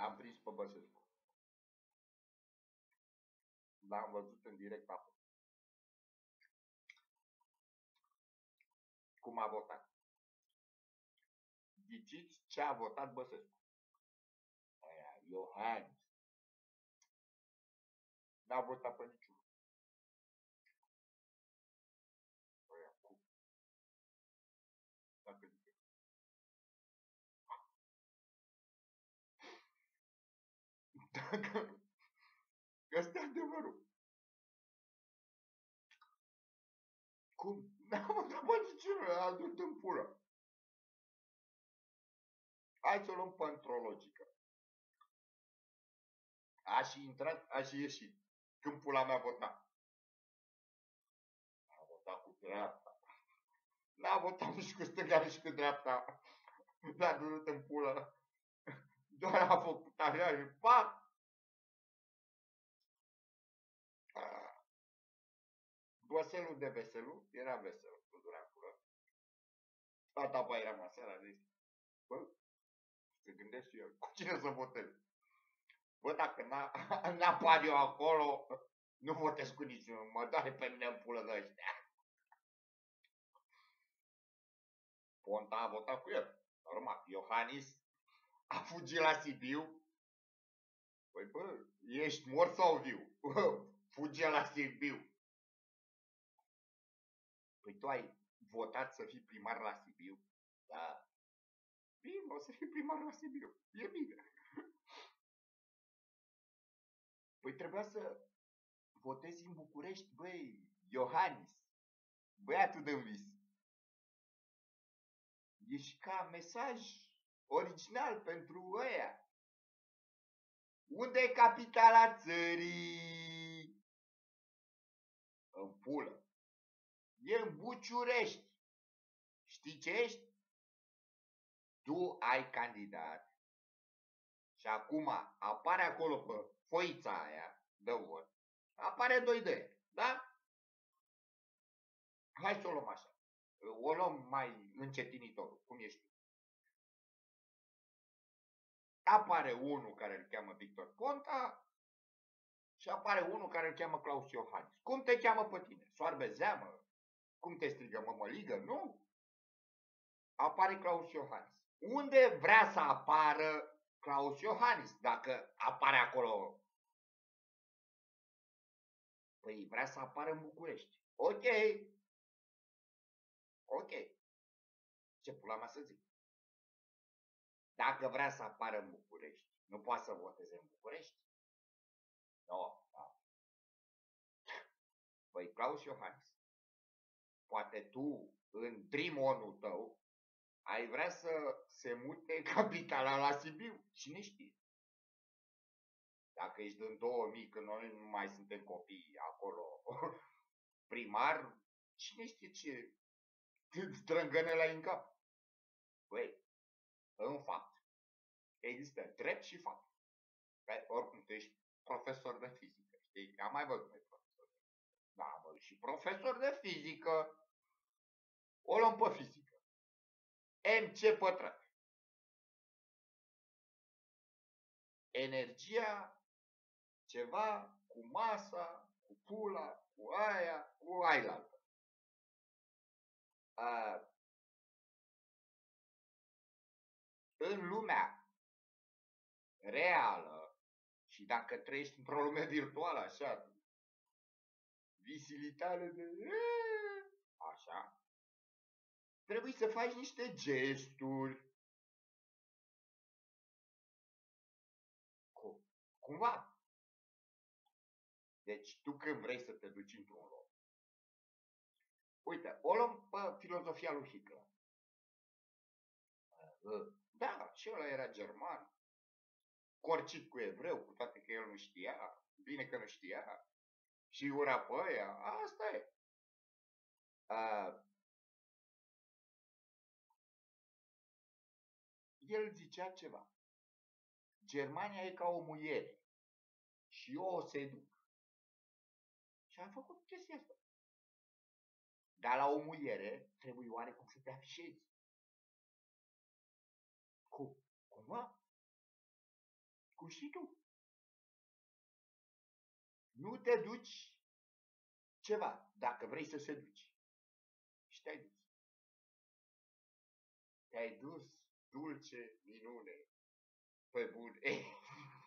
L-am prins pe Băsescu. L-am văzut în direct acum. Cum a votat. Ghiciți ce a votat Băsescu. Aia, Iohannis. N-a votat pe niciunul. Dacă... Ăsta e adevărul. Cum? N-a votat pe niciunul, a adus în pulă. Hai să o luăm pe într-o logică. A și intrat, a și ieșit. Când pula mea vota. A votat cu dreapta. N-a votat nici cu stânga, nici cu dreapta. L-a dus în pulă. Doar a făcut așa și pac! Băselul de veselu era vesel, cu duracură. Tata pa era masera, a zis, bă, se gândesc și el, cu cine să votez? Bă, dacă n-apar eu acolo, nu votez cu niciunul, mă doare pe mine în pulă de ăștia. Ponta a votat cu el, normal. Iohannis a fugit la Sibiu. Păi bă, ești mort sau viu? Fuge la Sibiu. Păi tu ai votat să fii primar la Sibiu? Da. Bine, o să fii primar la Sibiu. E bine. Păi trebuia să votezi în București, băi, Iohannis, băiatul de vis. Ești ca mesaj original pentru ăia. Unde e capitala țării? În pulă. E în Buciurești. Știi ce ești? Tu ai candidat. Și acum apare acolo pe foița aia de vot. Apare 2 de da? Hai să o luăm așa. O luăm mai încetinitor, cum ești Apare unul care îl cheamă Victor Ponta și apare unul care îl cheamă Claus Iohannis. Cum te cheamă pe tine? Soarbe zeamă? Cum te strigă mămăligă? Nu? Apare Claus Iohannis. Unde vrea să apară Claus Iohannis, dacă apare acolo? Păi vrea să apară în București. Ok. Ok. Ce pula mea să zic? Dacă vrea să apară în București, nu poate să voteze în București? Nu, no, nu. No. Păi, Claus Iohannis, poate tu, în dream tău, ai vrea să se mute capitala la Sibiu. Cine știe? Dacă ești în 2000, când noi nu mai suntem copii acolo, primar, cine știe ce strângăne în cap? Băi, în fapt, există drept și fapt. Că oricum tu ești profesor de fizică, știi? Am mai văzut noi profesor de fizică. Da, bă, și profesor de fizică. O luăm pe fizică. MC pătrat. Energia, ceva cu masa, cu pula, cu aia, cu ailaltă. Uh, în lumea reală și dacă trăiești într-o lume virtuală, așa, visilitale de... Așa, trebuie să faci niște gesturi. Cum? Cumva. Deci tu când vrei să te duci într-un loc, uite, o luăm pe filozofia lui Hitler. Da, și ăla era german, corcit cu evreu, cu toate că el nu știa, bine că nu știa, și ura pe aia, asta e. el zicea ceva. Germania e ca o muiere și eu o seduc. Și am făcut chestia asta. Dar la o muiere trebuie oarecum să te afișezi. Cum? Cumva? cum și tu. Nu te duci ceva, dacă vrei să se duci. Și te-ai dus. Te-ai dus, dulce minune, pe bune.